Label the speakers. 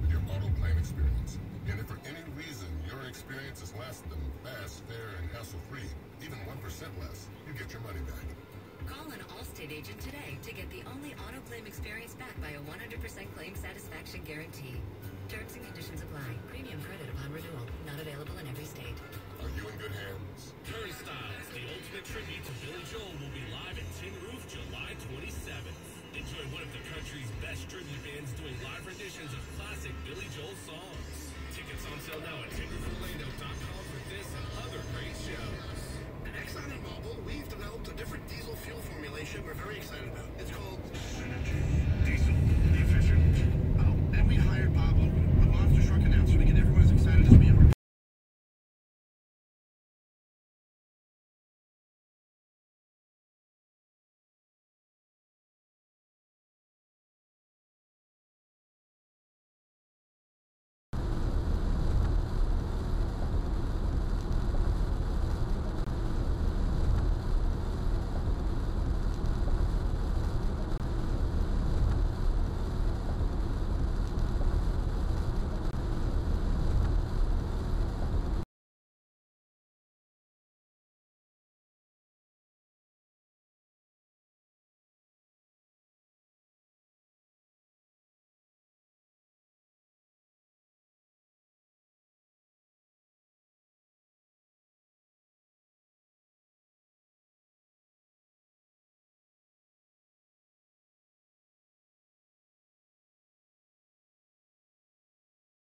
Speaker 1: with your auto claim experience. And if for any reason your experience is less than fast, fair, and hassle-free, even 1% less, you get your money back.
Speaker 2: Call an Allstate agent today to get the only auto claim experience back by a 100% claim satisfaction guarantee. Terms and conditions apply. Premium credit upon renewal. Not available in every state.
Speaker 1: Are you in good hands?
Speaker 3: Turnstiles, the ultimate tribute to Billy Joel, will be live at Tin Roof July 27th. Enjoy one of the country's best tribute bands doing live renditions of classic Billy Joel songs. Tickets on sale now at TinkerOrlando.com for this